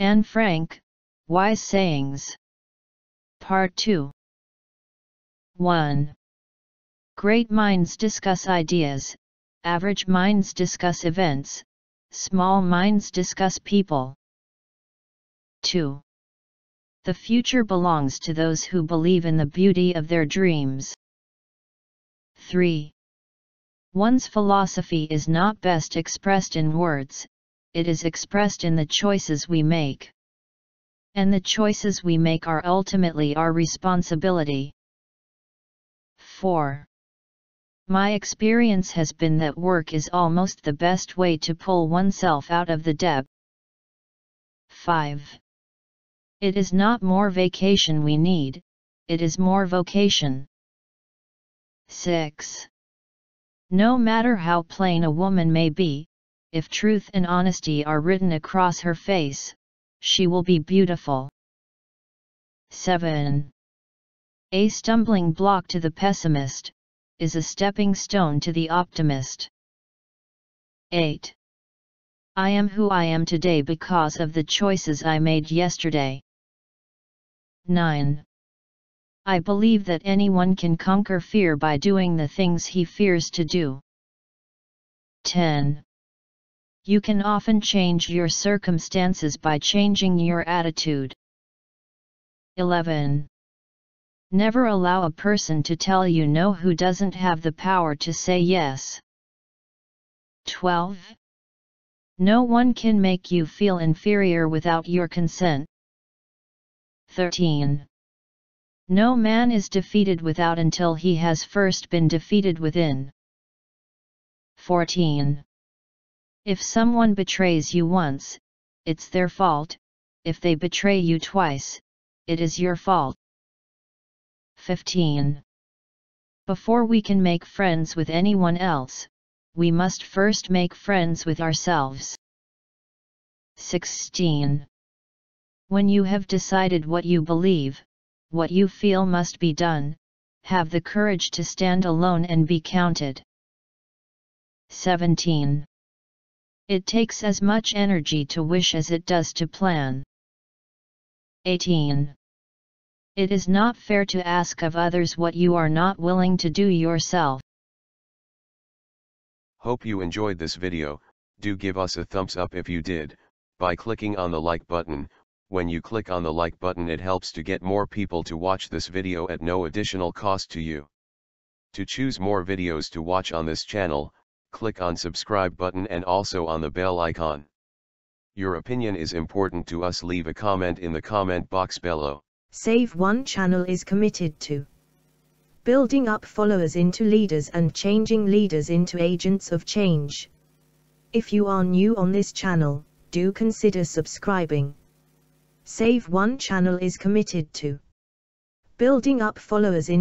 Anne Frank, Wise Sayings. Part 2 1. Great minds discuss ideas, average minds discuss events, small minds discuss people. 2. The future belongs to those who believe in the beauty of their dreams. 3. One's philosophy is not best expressed in words, it is expressed in the choices we make. And the choices we make are ultimately our responsibility. 4. My experience has been that work is almost the best way to pull oneself out of the debt. 5. It is not more vacation we need, it is more vocation. 6. No matter how plain a woman may be, if truth and honesty are written across her face, she will be beautiful. 7. A stumbling block to the pessimist, is a stepping stone to the optimist. 8. I am who I am today because of the choices I made yesterday. 9. I believe that anyone can conquer fear by doing the things he fears to do. 10. You can often change your circumstances by changing your attitude. 11. Never allow a person to tell you no who doesn't have the power to say yes. 12. No one can make you feel inferior without your consent. 13. No man is defeated without until he has first been defeated within. 14. If someone betrays you once, it's their fault, if they betray you twice, it is your fault. 15. Before we can make friends with anyone else, we must first make friends with ourselves. 16. When you have decided what you believe, what you feel must be done, have the courage to stand alone and be counted. 17. It takes as much energy to wish as it does to plan. 18. It is not fair to ask of others what you are not willing to do yourself. Hope you enjoyed this video, do give us a thumbs up if you did, by clicking on the like button, when you click on the like button it helps to get more people to watch this video at no additional cost to you. To choose more videos to watch on this channel, click on subscribe button and also on the bell icon. Your opinion is important to us leave a comment in the comment box below. Save One channel is committed to building up followers into leaders and changing leaders into agents of change. If you are new on this channel, do consider subscribing. Save One channel is committed to building up followers in